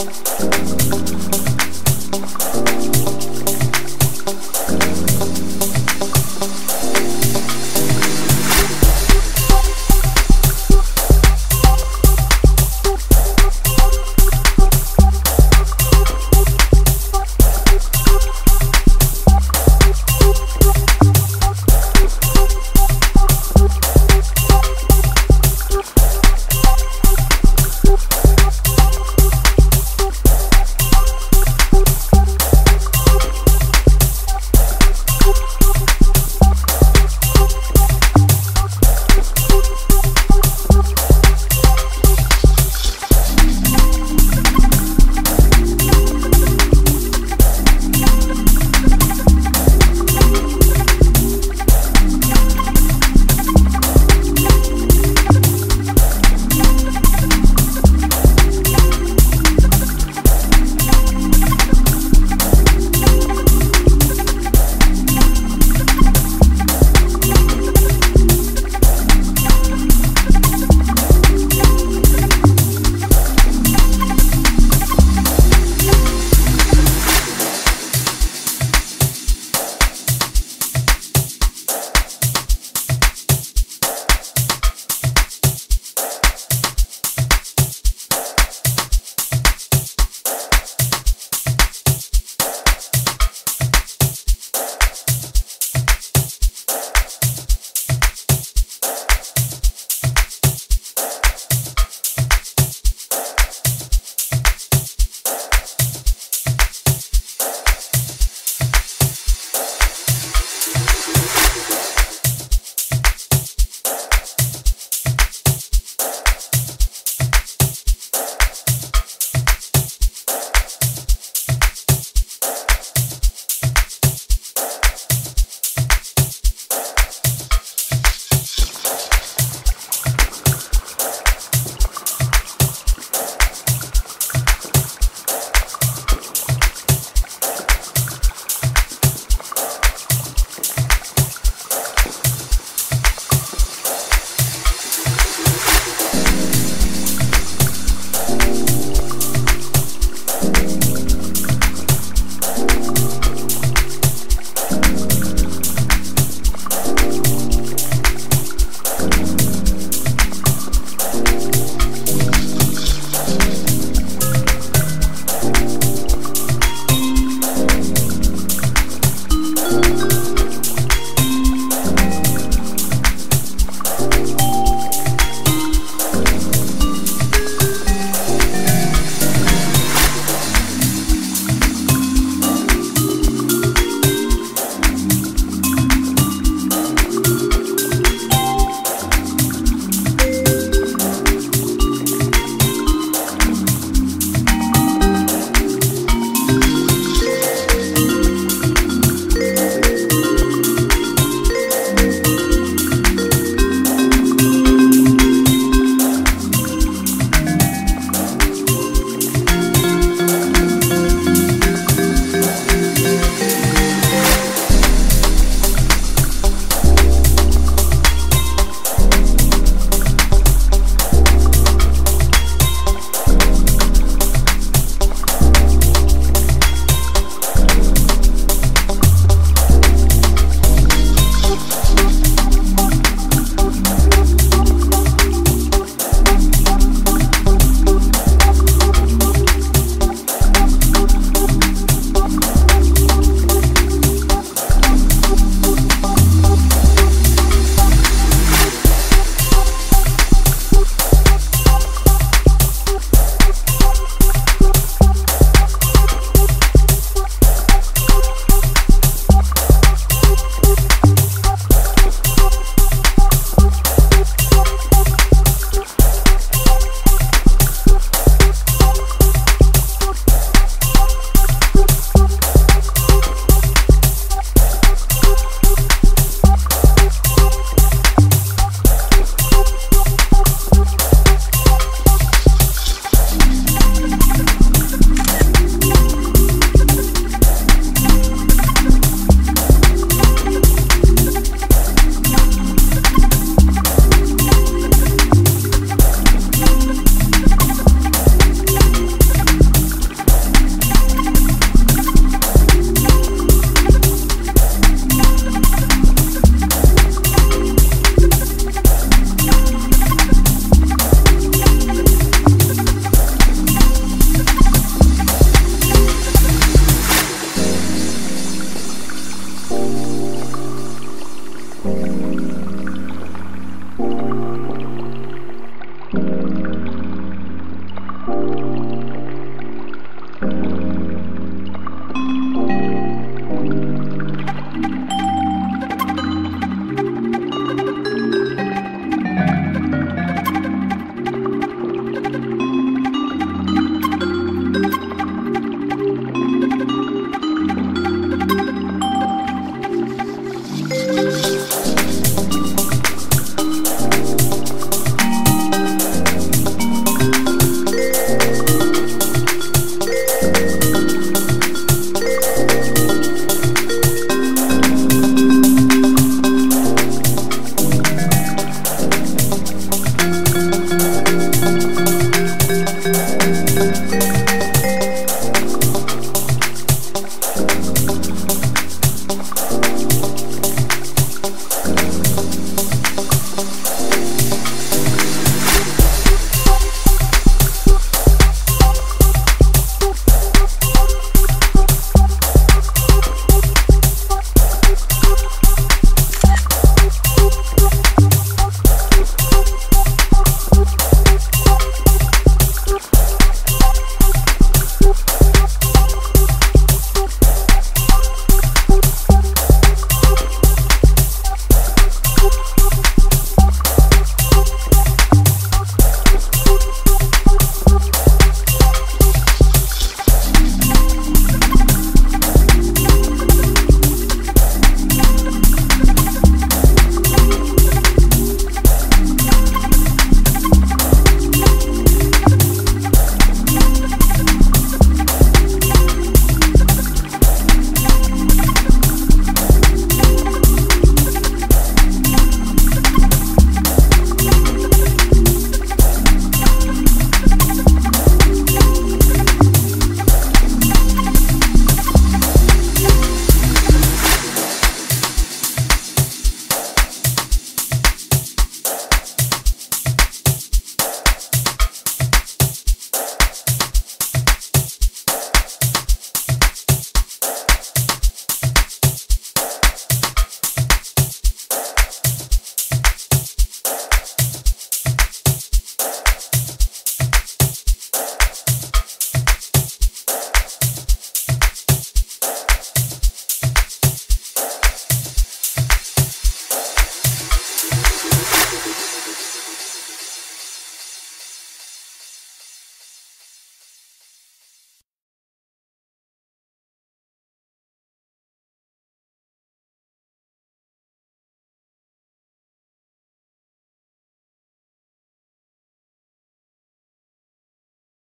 ¡Gracias!